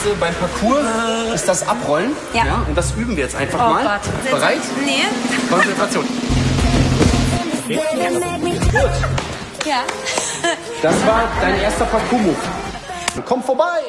nächste beim Parcours ist das Abrollen. Ja. Und das üben wir jetzt einfach Oh mal. Gott. Bereit? Nee. Konzentration. Ja. Das war dein erster Parcours-Move. Komm vorbei!